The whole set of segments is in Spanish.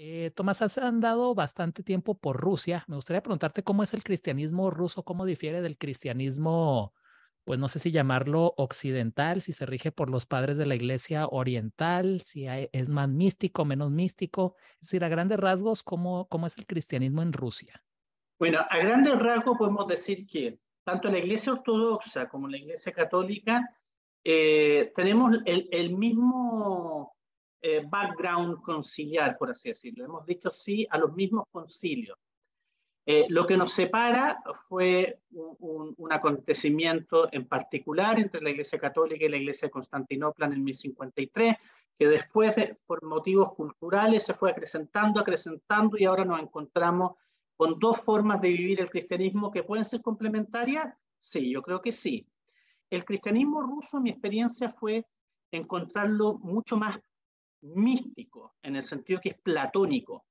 Eh, Tomás, has andado bastante tiempo por Rusia. Me gustaría preguntarte cómo es el cristianismo ruso, cómo difiere del cristianismo, pues no sé si llamarlo occidental, si se rige por los padres de la iglesia oriental, si es más místico, menos místico. Es decir, a grandes rasgos, ¿cómo, es el cristianismo en Rusia? Bueno, a grandes rasgos podemos decir que tanto la iglesia ortodoxa como la iglesia católica eh, tenemos el mismo eh, background conciliar, por así decirlo. Hemos dicho sí a los mismos concilios. Eh, lo que nos separa fue un, un, acontecimiento en particular entre la Iglesia Católica y la Iglesia de Constantinopla en el 1053, que después, por motivos culturales, se fue acrecentando, acrecentando y ahora nos encontramos con dos formas de vivir el cristianismo que pueden ser complementarias. Sí, yo creo que sí. El cristianismo ruso, mi experiencia fue encontrarlo mucho más místico, en el sentido que es platónico.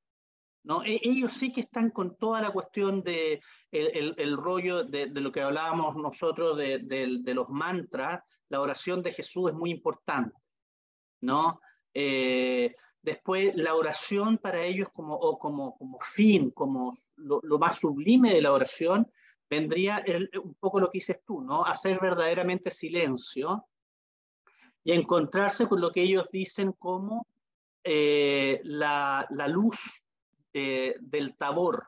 ¿no? E ellos sí que están con toda la cuestión de el, el, rollo de, lo que hablábamos nosotros de, de, los mantras, la oración de Jesús es muy importante, ¿no? Eh, después la oración para ellos como, o como, como fin, como lo, lo, más sublime de la oración, vendría el, un poco lo que dices tú, ¿no? Hacer verdaderamente silencio y encontrarse con lo que ellos dicen como eh, la, la, luz de, del tabor,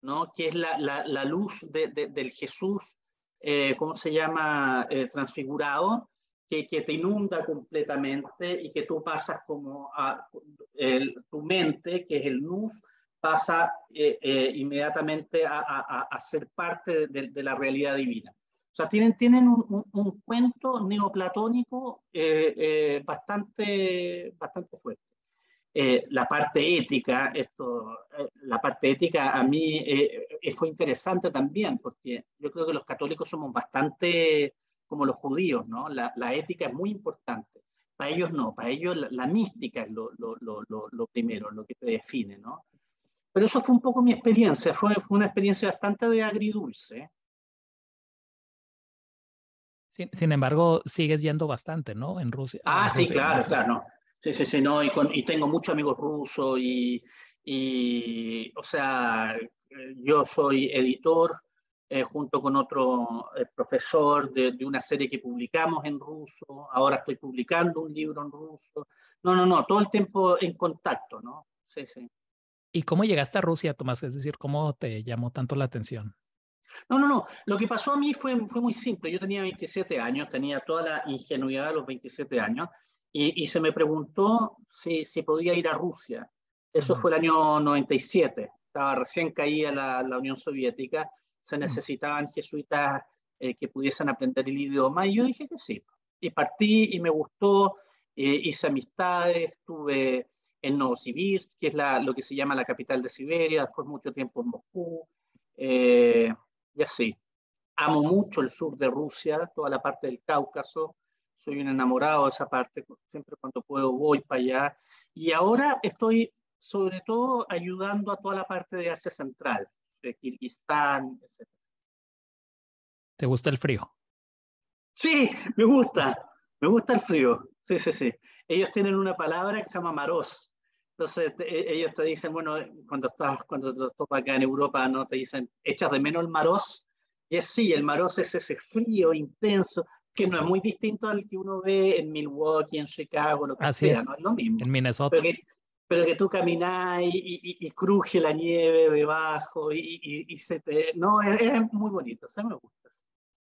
¿no? que es la, la, luz de, de, del Jesús, eh, ¿cómo se llama?, eh, transfigurado, que, que, te inunda completamente y que tú pasas como tu mente, que es el nus, pasa eh, inmediatamente a, a, a, ser parte de la realidad divina. O sea, tienen, tienen un, un, un cuento neoplatónico eh, eh, bastante, bastante fuerte. Eh, la parte ética, esto, eh, la parte ética a mí eh, fue interesante también, porque yo creo que los católicos somos bastante como los judíos, ¿no? La, la ética es muy importante. Para ellos no, para ellos la, la mística es lo, lo, lo, lo, primero, lo que te define, ¿no? Pero eso fue un poco mi experiencia, fue, fue una experiencia bastante de agridulce. Sin, sin, embargo, sigues yendo bastante, ¿no? En Rusia. Ah, en sí, Rusia, claro, claro. No. Sí, sí, sí, no, y, con, y tengo muchos amigos rusos y, y, o sea, yo soy editor eh, junto con otro eh, profesor de, de, una serie que publicamos en ruso, ahora estoy publicando un libro en ruso. No, no, no, todo el tiempo en contacto, ¿no? Sí, sí. ¿Y cómo llegaste a Rusia, Tomás? Es decir, ¿cómo te llamó tanto la atención? No, no, no. Lo que pasó a mí fue, fue muy simple. Yo tenía 27 años, tenía toda la ingenuidad de los 27 años y, y se me preguntó si, si, podía ir a Rusia. Eso fue el año 97. Estaba recién caída la, la Unión Soviética. Se necesitaban jesuitas eh, que pudiesen aprender el idioma y yo dije que sí. Y partí y me gustó. Eh, hice amistades, estuve en Novosibirsk, que es la, lo que se llama la capital de Siberia, después mucho tiempo en Moscú. Eh, y así. Amo mucho el sur de Rusia, toda la parte del Cáucaso. Soy un enamorado de esa parte. Siempre cuando puedo voy para allá. Y ahora estoy sobre todo ayudando a toda la parte de Asia Central, de Kirguistán, etc. ¿Te gusta el frío? Sí, me gusta. Me gusta el frío. Sí, sí, sí. Ellos tienen una palabra que se llama maros. Entonces te, ellos te dicen, bueno, cuando estás, cuando te topas acá en Europa, ¿no? Te dicen, echas de menos el maros. Y es sí, el maros es ese frío intenso, que no es muy distinto al que uno ve en Milwaukee, en Chicago, lo que Así sea, es. no es lo mismo. En Minnesota. Pero que, pero que tú caminás y, y, y, cruje la nieve debajo y, y se te... No, es, es muy bonito, se me gusta.